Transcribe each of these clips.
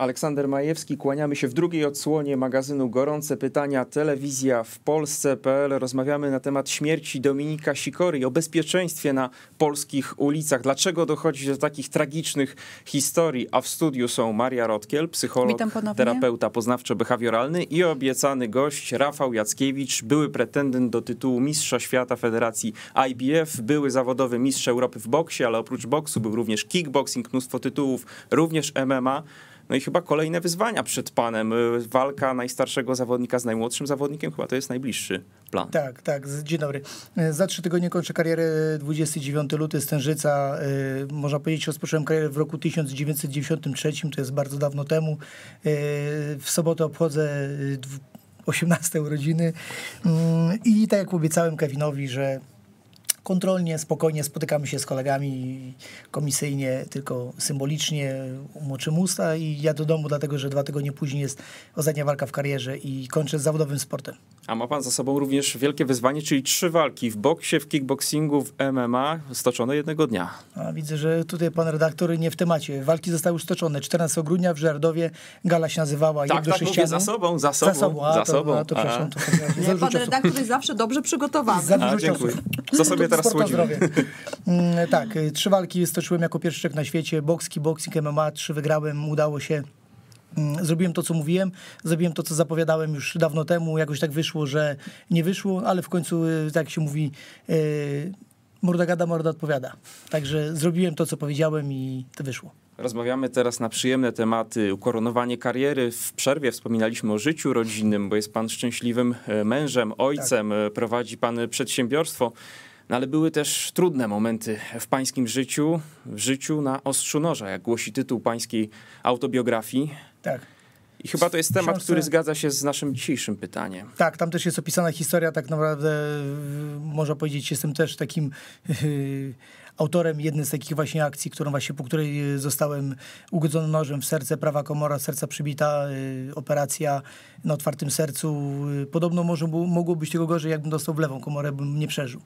Aleksander Majewski, kłaniamy się w drugiej odsłonie magazynu Gorące Pytania Telewizja w Polsce.pl. Rozmawiamy na temat śmierci Dominika Sikory o bezpieczeństwie na polskich ulicach. Dlaczego dochodzi do takich tragicznych historii? A w studiu są Maria Rotkiel, psycholog, terapeuta poznawczo-behawioralny i obiecany gość Rafał Jackiewicz, były pretendent do tytułu Mistrza Świata Federacji IBF, były zawodowy mistrz Europy w boksie, ale oprócz boksu był również kickboxing, mnóstwo tytułów, również MMA. No i chyba kolejne wyzwania przed panem. Walka najstarszego zawodnika z najmłodszym zawodnikiem, chyba to jest najbliższy plan. Tak, tak. Dzień dobry. Za trzy tygodnie kończę karierę 29 luty Stężyca. Można powiedzieć, rozpocząłem karierę w roku 1993, to jest bardzo dawno temu. W sobotę obchodzę 18 urodziny i tak jak obiecałem Kevinowi, że kontrolnie, spokojnie spotykamy się z kolegami komisyjnie, tylko symbolicznie umoczymy usta i ja do domu, dlatego że dwa tygodnie później jest ostatnia walka w karierze i kończę z zawodowym sportem. A ma pan za sobą również wielkie wyzwanie, czyli trzy walki w boksie, w kickboxingu, w MMA, stoczone jednego dnia. A, widzę, że tutaj pan redaktor nie w temacie. Walki zostały już stoczone. 14 grudnia w Żardowie gala się nazywała tak, tak, mówię, za sobą, za sobą. Za sobą, a, za to, sobą. A, to, przepraszam, to, nie, pan redaktor jest zawsze dobrze przygotowany. Za a, dziękuję. Co sobie teraz słodzimy. Mm, tak, y, trzy walki stoczyłem jako pierwszy czek na świecie. Boks, boxing, MMA, trzy wygrałem. Udało się mm, Zrobiłem to, co mówiłem, zrobiłem to, co zapowiadałem już dawno temu. Jakoś tak wyszło, że nie wyszło, ale w końcu, y, tak się mówi, yy, morda gada, morda odpowiada. Także zrobiłem to, co powiedziałem i to wyszło. Rozmawiamy teraz na przyjemne tematy. Ukoronowanie kariery. W przerwie wspominaliśmy o życiu rodzinnym, bo jest pan szczęśliwym e, mężem, ojcem, tak. prowadzi pan przedsiębiorstwo. No ale były też trudne momenty w pańskim życiu, w życiu na ostrzu noża, jak głosi tytuł pańskiej autobiografii. Tak. I chyba to jest temat, Książce... który zgadza się z naszym dzisiejszym pytaniem. Tak, tam też jest opisana historia, tak naprawdę można powiedzieć, jestem też takim autorem jednej z takich właśnie akcji, którą właśnie, po której zostałem ugodzony nożem w serce, prawa komora, serca przybita, y, operacja na otwartym sercu. Y, podobno może, mogło być tego gorzej, jakbym dostał w lewą komorę, bym nie przeżył.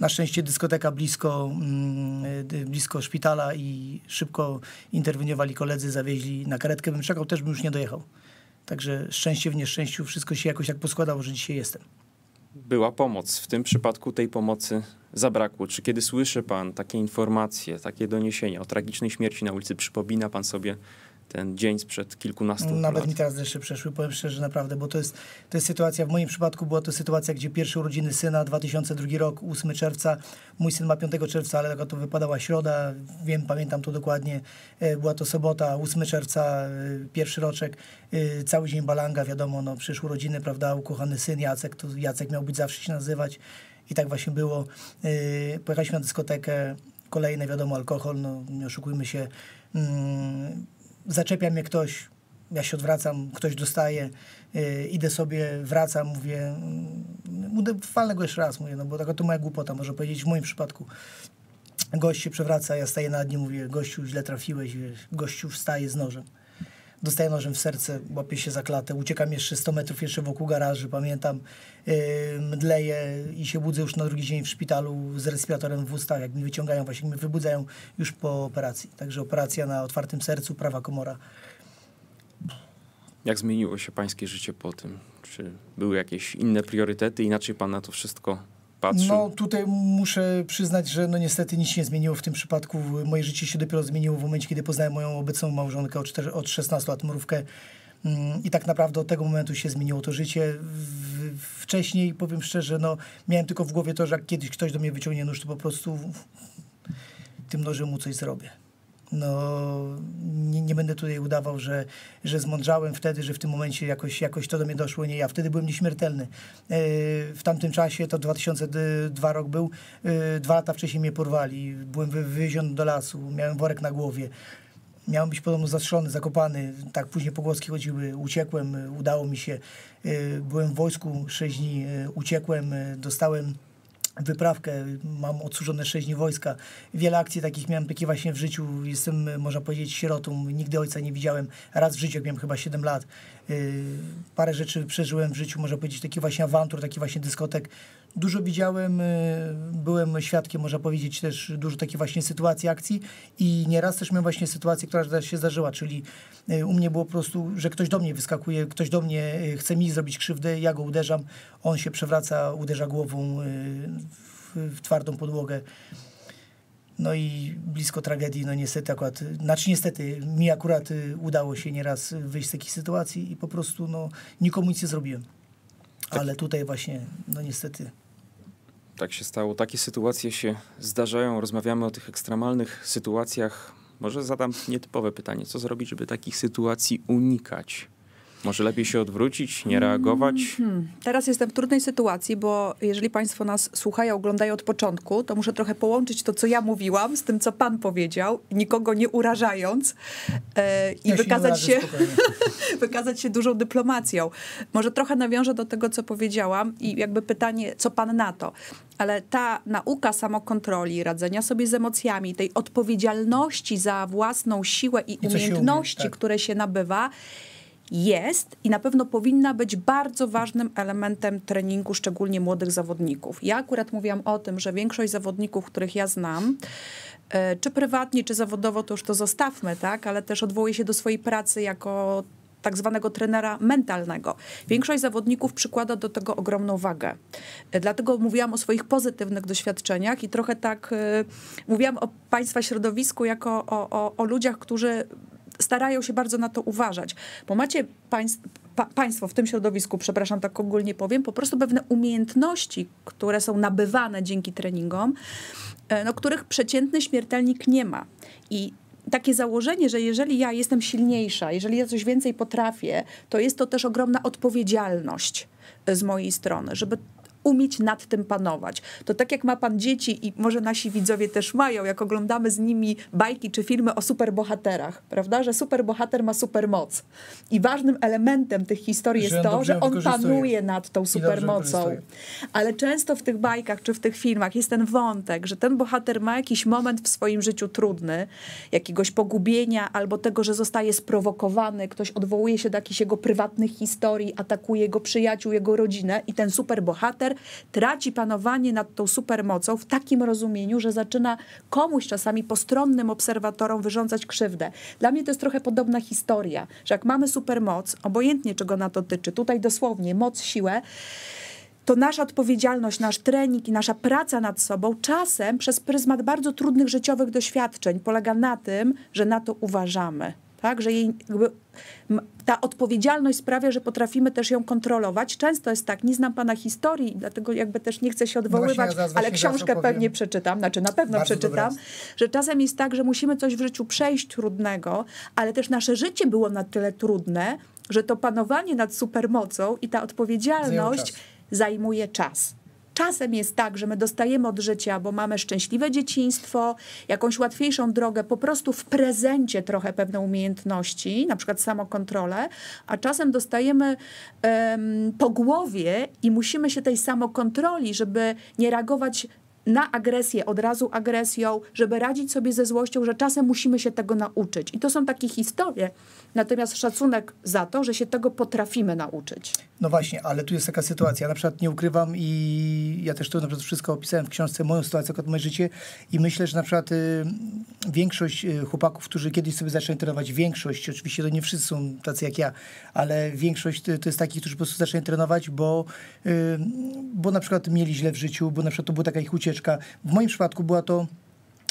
Na szczęście dyskoteka blisko, mm, y, blisko szpitala i szybko interweniowali koledzy, zawieźli na karetkę. Bym czekał, też bym już nie dojechał. Także szczęście w nieszczęściu, wszystko się jakoś tak poskładało, że dzisiaj jestem. Była pomoc. W tym przypadku tej pomocy zabrakło. Czy kiedy słyszy pan takie informacje, takie doniesienia o tragicznej śmierci na ulicy, przypomina pan sobie ten dzień sprzed kilkunastu Nawet lat. Nawet mi teraz jeszcze przeszły, powiem szczerze, naprawdę, bo to jest, to jest sytuacja, w moim przypadku była to sytuacja, gdzie pierwsze urodziny syna, 2002 rok, 8 czerwca, mój syn ma 5 czerwca, ale taka to wypadała środa, wiem, pamiętam to dokładnie, e, była to sobota, 8 czerwca, e, pierwszy roczek, e, cały dzień balanga, wiadomo, no przyszły urodziny, prawda, ukochany syn Jacek, to Jacek miał być zawsze się nazywać i tak właśnie było. Pojechaliśmy na dyskotekę, kolejne, wiadomo, alkohol, no nie oszukujmy się, mm, zaczepia mnie ktoś, ja się odwracam, ktoś dostaje, yy, idę sobie, wracam, mówię, yy, walnę go jeszcze raz, mówię, no bo taka to moja głupota, może powiedzieć w moim przypadku. Gość się przewraca, ja staję nad nim, mówię, gościu, źle trafiłeś, gościu wstaje z nożem dostaję nożem w serce, łapię się za klatę, uciekam jeszcze 100 metrów jeszcze wokół garaży, pamiętam, yy, mdleję i się budzę już na drugi dzień w szpitalu z respiratorem w ustach, jak mi wyciągają, właśnie mnie wybudzają już po operacji. Także operacja na otwartym sercu, prawa komora. Jak zmieniło się pańskie życie po tym? Czy były jakieś inne priorytety? Inaczej pan na to wszystko patrzył? No tutaj muszę przyznać, że no niestety nic się nie zmieniło w tym przypadku. Moje życie się dopiero zmieniło w momencie, kiedy poznałem moją obecną małżonkę od, 4, od 16 lat, mrówkę. Mm, I tak naprawdę od tego momentu się zmieniło to życie. Wcześniej, powiem szczerze, no, miałem tylko w głowie to, że jak kiedyś ktoś do mnie wyciągnie nóż, to po prostu tym nożem mu coś zrobię no, nie, nie, będę tutaj udawał, że, że zmądrzałem wtedy, że w tym momencie jakoś, jakoś to do mnie doszło, nie ja. Wtedy byłem nieśmiertelny. E, w tamtym czasie, to 2002 rok był, e, dwa lata wcześniej mnie porwali. Byłem wywieziony do lasu, miałem worek na głowie. Miałem być podobno zastrzelony, zakopany. Tak później pogłoski chodziły. Uciekłem, udało mi się. E, byłem w wojsku 6 dni, uciekłem, dostałem wyprawkę, mam odsłużone 6 dni wojska. Wiele akcji takich miałem takie właśnie w życiu. Jestem, można powiedzieć, sierotą. Nigdy ojca nie widziałem. Raz w życiu, jak miałem chyba 7 lat. Yy, parę rzeczy przeżyłem w życiu, można powiedzieć, taki właśnie awantur, taki właśnie dyskotek. Dużo widziałem, y, byłem świadkiem, można powiedzieć, też dużo takich właśnie sytuacji, akcji i nieraz też miałem właśnie sytuację, która się zdarzyła, czyli y, u mnie było po prostu, że ktoś do mnie wyskakuje, ktoś do mnie y, chce mi zrobić krzywdę, ja go uderzam, on się przewraca, uderza głową w, w twardą podłogę. No i blisko tragedii, no niestety akurat, znaczy niestety, mi akurat udało się nieraz wyjść z takiej sytuacji i po prostu no, nikomu nic nie zrobiłem. Ale tutaj właśnie, no niestety tak się stało. Takie sytuacje się zdarzają. Rozmawiamy o tych ekstremalnych sytuacjach. Może zadam nietypowe pytanie. Co zrobić, żeby takich sytuacji unikać? Może lepiej się odwrócić, nie reagować? Hmm. Teraz jestem w trudnej sytuacji, bo jeżeli Państwo nas słuchają, oglądają od początku, to muszę trochę połączyć to, co ja mówiłam, z tym, co Pan powiedział, nikogo nie urażając e, i ja wykazać się, się wykazać się dużą dyplomacją. Może trochę nawiążę do tego, co powiedziałam i jakby pytanie, co Pan na to. Ale ta nauka samokontroli, radzenia sobie z emocjami, tej odpowiedzialności za własną siłę i, I umiejętności, umie, tak. które się nabywa, jest i na pewno powinna być bardzo ważnym elementem treningu, szczególnie młodych zawodników. Ja akurat mówiłam o tym, że większość zawodników, których ja znam, e, czy prywatnie, czy zawodowo, to już to zostawmy, tak, ale też odwołuje się do swojej pracy jako tak zwanego trenera mentalnego. Większość zawodników przykłada do tego ogromną wagę. E, dlatego mówiłam o swoich pozytywnych doświadczeniach i trochę tak y, mówiłam o Państwa środowisku jako o, o, o ludziach, którzy starają się bardzo na to uważać, bo macie państw, pa, państwo w tym środowisku, przepraszam, tak ogólnie powiem, po prostu pewne umiejętności, które są nabywane dzięki treningom, e, no, których przeciętny śmiertelnik nie ma. I takie założenie, że jeżeli ja jestem silniejsza, jeżeli ja coś więcej potrafię, to jest to też ogromna odpowiedzialność z mojej strony, żeby umieć nad tym panować. To tak jak ma pan dzieci i może nasi widzowie też mają, jak oglądamy z nimi bajki czy filmy o superbohaterach, prawda? Że superbohater ma supermoc. I ważnym elementem tych historii jest to, że on panuje nad tą supermocą. Ale często w tych bajkach czy w tych filmach jest ten wątek, że ten bohater ma jakiś moment w swoim życiu trudny, jakiegoś pogubienia albo tego, że zostaje sprowokowany, ktoś odwołuje się do jakichś jego prywatnych historii, atakuje jego przyjaciół, jego rodzinę i ten superbohater traci panowanie nad tą supermocą w takim rozumieniu, że zaczyna komuś czasami postronnym obserwatorom wyrządzać krzywdę. Dla mnie to jest trochę podobna historia, że jak mamy supermoc, obojętnie czego na to tyczy, tutaj dosłownie moc, siłę, to nasza odpowiedzialność, nasz trening i nasza praca nad sobą czasem przez pryzmat bardzo trudnych życiowych doświadczeń polega na tym, że na to uważamy tak? że jej jakby, ta odpowiedzialność sprawia, że potrafimy też ją kontrolować. Często jest tak, nie znam pana historii, dlatego jakby też nie chcę się no odwoływać, ja ale książkę pewnie przeczytam, znaczy na pewno Bardzo przeczytam, że czasem jest tak, że musimy coś w życiu przejść trudnego, ale też nasze życie było na tyle trudne, że to panowanie nad supermocą i ta odpowiedzialność zajmuje czas. Czasem jest tak, że my dostajemy od życia, bo mamy szczęśliwe dzieciństwo, jakąś łatwiejszą drogę, po prostu w prezencie trochę pewne umiejętności, na przykład samokontrolę, a czasem dostajemy um, po głowie i musimy się tej samokontroli, żeby nie reagować na agresję, od razu agresją, żeby radzić sobie ze złością, że czasem musimy się tego nauczyć. I to są takie historie. Natomiast szacunek za to, że się tego potrafimy nauczyć. No właśnie, ale tu jest taka sytuacja. Ja na przykład nie ukrywam i ja też to na przykład wszystko opisałem w książce, moją sytuację, moje życie i myślę, że na przykład y, większość y, chłopaków, którzy kiedyś sobie zaczęli trenować, większość, oczywiście to nie wszyscy są tacy jak ja, ale większość to, to jest takich, którzy po prostu zaczęli trenować, bo, y, bo na przykład mieli źle w życiu, bo na przykład to była taka ich ucieczka. W moim przypadku była to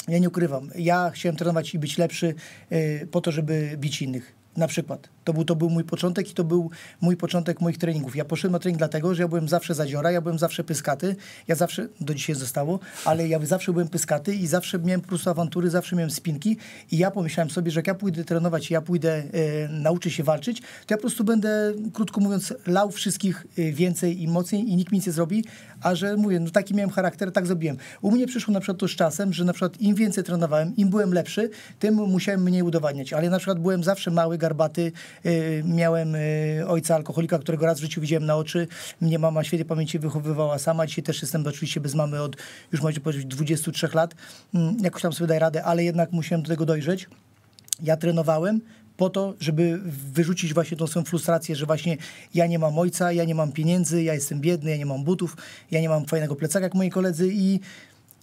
ja nie ukrywam. Ja chciałem trenować i być lepszy y, po to, żeby bić innych. Na przykład. To był, to był mój początek i to był mój początek moich treningów. Ja poszedłem na trening dlatego, że ja byłem zawsze zadziora, ja byłem zawsze pyskaty. Ja zawsze, do dzisiaj zostało, ale ja zawsze byłem pyskaty i zawsze miałem po prostu awantury, zawsze miałem spinki i ja pomyślałem sobie, że jak ja pójdę trenować, ja pójdę e, nauczyć się walczyć, to ja po prostu będę, krótko mówiąc, lał wszystkich e, więcej i mocniej i nikt mi nic nie zrobi, a że mówię, no taki miałem charakter, tak zrobiłem. U mnie przyszło na przykład to z czasem, że na przykład im więcej trenowałem, im byłem lepszy, tym musiałem mniej udowadniać, ale na przykład byłem zawsze mały, garbaty, Y, miałem y, ojca alkoholika, którego raz w życiu widziałem na oczy. Mnie mama świetnie pamięci wychowywała sama. Dzisiaj też jestem oczywiście bez mamy od już można powiedzieć 23 lat. Mm, jakoś tam sobie daję radę, ale jednak musiałem do tego dojrzeć. Ja trenowałem po to, żeby wyrzucić właśnie tą swoją frustrację, że właśnie ja nie mam ojca, ja nie mam pieniędzy, ja jestem biedny, ja nie mam butów, ja nie mam fajnego plecaka jak moi koledzy i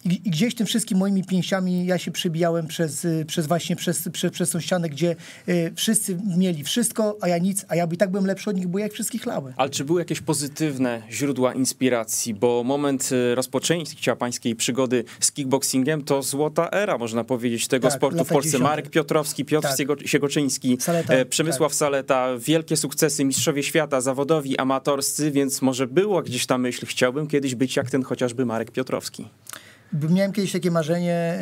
i, gdzieś tym wszystkim moimi pięściami ja się przebijałem przez, y, przez właśnie przez, przez, przez tą ścianę, gdzie y, wszyscy mieli wszystko, a ja nic, a ja by i tak byłem lepszy od nich, bo ja ich wszystkich lałem. Ale czy były jakieś pozytywne źródła inspiracji? Bo moment y, rozpoczęcia pańskiej przygody z kickboxingiem to złota era, można powiedzieć, tego tak, sportu w Polsce. Marek Piotrowski, Piotr tak. Siegoczyński, Saleta, e, Przemysław tak. Saleta, wielkie sukcesy, mistrzowie świata, zawodowi, amatorscy, więc może było gdzieś ta myśl, chciałbym kiedyś być jak ten chociażby Marek Piotrowski. Miałem kiedyś takie marzenie,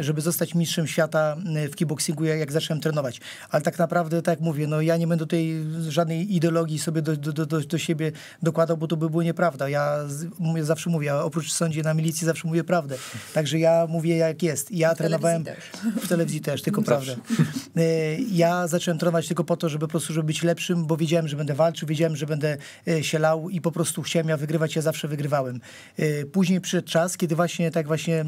żeby zostać mistrzem świata w kickboxingu, jak zacząłem trenować. Ale tak naprawdę, tak jak mówię, no ja nie będę tutaj żadnej ideologii sobie do, do, do, do siebie dokładał, bo to by było nieprawda. Ja zawsze mówię, oprócz sądzie na milicji zawsze mówię prawdę. Także ja mówię jak jest. Ja w trenowałem telewizji w telewizji też, tylko prawdę. E, ja zacząłem trenować tylko po to, żeby po prostu żeby być lepszym, bo wiedziałem, że będę walczył, wiedziałem, że będę e, się lał i po prostu chciałem ja wygrywać, ja zawsze wygrywałem. E, później przyszedł czas, kiedy właśnie tak właśnie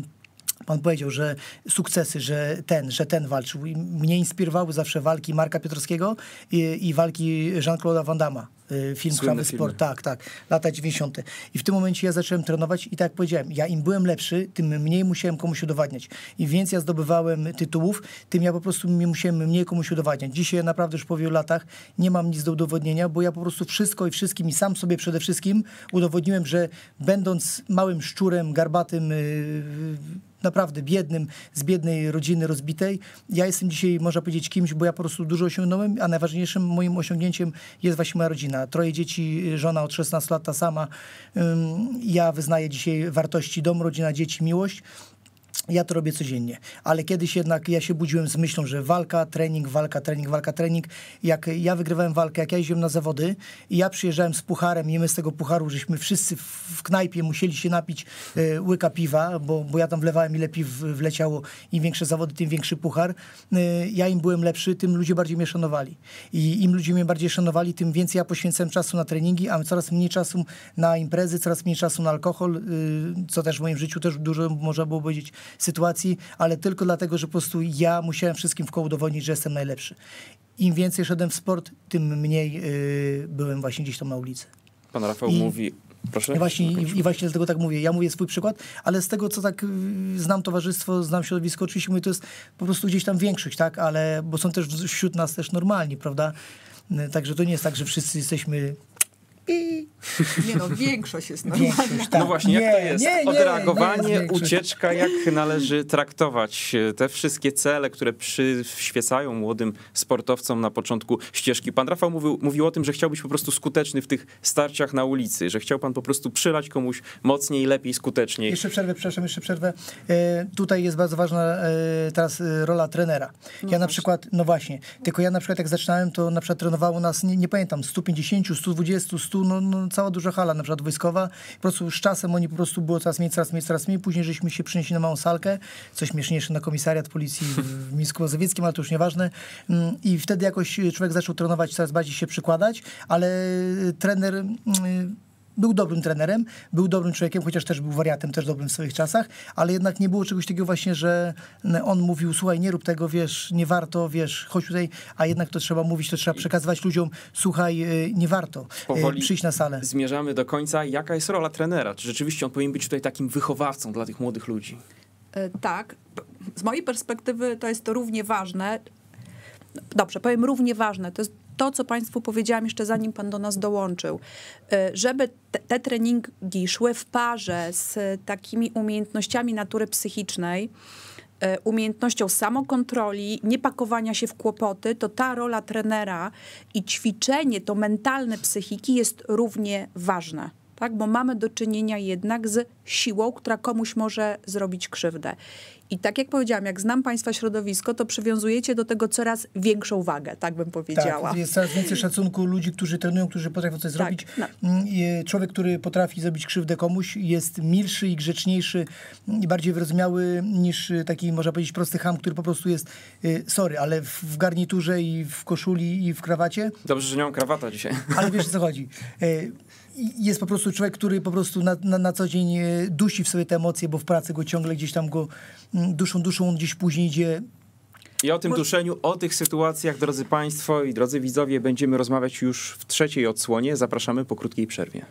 Pan powiedział, że sukcesy, że ten, że ten walczył. I mnie inspirowały zawsze walki Marka Piotrowskiego i, i walki Jean-Claude'a Van Damme. Y, film Krawy Sport, tak, tak, lata 90. I w tym momencie ja zacząłem trenować i tak jak powiedziałem, ja im byłem lepszy, tym mniej musiałem komuś udowadniać. Im więcej ja zdobywałem tytułów, tym ja po prostu musiałem mniej komuś udowadniać. Dzisiaj naprawdę już po wielu latach nie mam nic do udowodnienia, bo ja po prostu wszystko i wszystkim i sam sobie przede wszystkim udowodniłem, że będąc małym szczurem, garbatym, yy, naprawdę biednym, z biednej rodziny rozbitej. Ja jestem dzisiaj, można powiedzieć, kimś, bo ja po prostu dużo osiągnąłem, a najważniejszym moim osiągnięciem jest właśnie moja rodzina. Troje dzieci, żona od 16 lat ta sama. Ja wyznaję dzisiaj wartości dom, rodzina, dzieci, miłość. Ja to robię codziennie, ale kiedyś jednak ja się budziłem z myślą, że walka, trening, walka, trening, walka, trening. Jak ja wygrywałem walkę, jak ja jeździłem na zawody i ja przyjeżdżałem z pucharem i my z tego pucharu, żeśmy wszyscy w knajpie musieli się napić y, łyka piwa, bo, bo ja tam wlewałem ile piw wleciało. Im większe zawody, tym większy puchar. Y, ja im byłem lepszy, tym ludzie bardziej mnie szanowali. I im ludzie mnie bardziej szanowali, tym więcej ja poświęcałem czasu na treningi, a coraz mniej czasu na imprezy, coraz mniej czasu na alkohol, y, co też w moim życiu też dużo można było powiedzieć sytuacji, ale tylko dlatego, że po prostu ja musiałem wszystkim w koło udowodnić, że jestem najlepszy. Im więcej szedłem w sport, tym mniej yy, byłem właśnie gdzieś tam na ulicy. Pan Rafał I, mówi, Proszę? I właśnie, i, właśnie dlatego tak mówię. Ja mówię swój przykład, ale z tego, co tak y, znam towarzystwo, znam środowisko, oczywiście mówię, to jest po prostu gdzieś tam większość, tak? Ale, bo są też wśród nas też normalni, prawda? Y, także to nie jest tak, że wszyscy jesteśmy nie no, większość jest normalna. Większość, tak. No właśnie, jak to jest? Nie, nie, Odreagowanie, nie ucieczka, jak należy traktować te wszystkie cele, które przyświecają młodym sportowcom na początku ścieżki. Pan Rafał mówił, mówił o tym, że chciał być po prostu skuteczny w tych starciach na ulicy, że chciał pan po prostu przylać komuś mocniej, lepiej, skuteczniej. Jeszcze przerwę, przepraszam, jeszcze przerwę. E, tutaj jest bardzo ważna e, teraz e, rola trenera. No ja na przykład, no właśnie, tylko ja na przykład jak zaczynałem, to na przykład trenowało nas, nie, nie pamiętam, 150, 120, 100 prostu no, no, cała duża hala, na przykład wojskowa. Po prostu z czasem oni po prostu było coraz mniej, coraz mniej, coraz mniej. Później żeśmy się przynieśli na małą salkę, coś śmieszniejsze na komisariat policji w Mińsku Mazowieckim, ale to już nieważne. Mm, I wtedy jakoś człowiek zaczął trenować, coraz bardziej się przykładać, ale trener mm, był dobrym trenerem, był dobrym człowiekiem, chociaż też był wariatem, też dobrym w swoich czasach, ale jednak nie było czegoś takiego właśnie, że on mówił, słuchaj, nie rób tego, wiesz, nie warto, wiesz, chodź tutaj, a jednak to trzeba mówić, to trzeba przekazywać ludziom, słuchaj, y, nie warto y, Powoli przyjść na salę. Zmierzamy do końca. Jaka jest rola trenera? Czy rzeczywiście on powinien być tutaj takim wychowawcą dla tych młodych ludzi? E, tak. Z mojej perspektywy to jest to równie ważne. Dobrze, powiem równie ważne. To jest to, co Państwu powiedziałam jeszcze zanim Pan do nas dołączył, e, żeby te, treningi szły w parze z takimi umiejętnościami natury psychicznej, e, umiejętnością samokontroli, nie pakowania się w kłopoty, to ta rola trenera i ćwiczenie to mentalne psychiki jest równie ważne. Tak? Bo mamy do czynienia jednak z siłą, która komuś może zrobić krzywdę. I tak jak powiedziałam, jak znam Państwa środowisko, to przywiązujecie do tego coraz większą wagę, tak bym powiedziała. Tak, jest coraz więcej szacunku ludzi, którzy trenują, którzy potrafią coś tak, zrobić. No. Mm, człowiek, który potrafi zrobić krzywdę komuś, jest milszy i grzeczniejszy i bardziej wyrozumiały niż taki, można powiedzieć, prosty ham, który po prostu jest, y, sorry, ale w garniturze i w koszuli i w krawacie. Dobrze, że nie mam krawata dzisiaj. Ale wiesz, o co chodzi. Jest po prostu człowiek, który po prostu na, na, na co dzień e, dusi w sobie te emocje, bo w pracy go ciągle gdzieś tam go mm, duszą, duszą, on gdzieś później idzie I o tym duszeniu, o tych sytuacjach, drodzy Państwo i drodzy widzowie, będziemy rozmawiać już w trzeciej odsłonie. Zapraszamy po krótkiej przerwie.